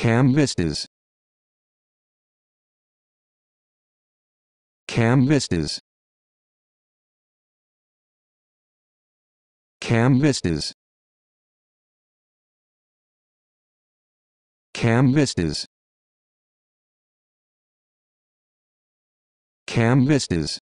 Cam Vistas. Cam Vistas. Cam Vistas. Cam Vistas. Cam Vistas.